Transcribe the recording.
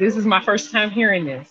This is my first time hearing this.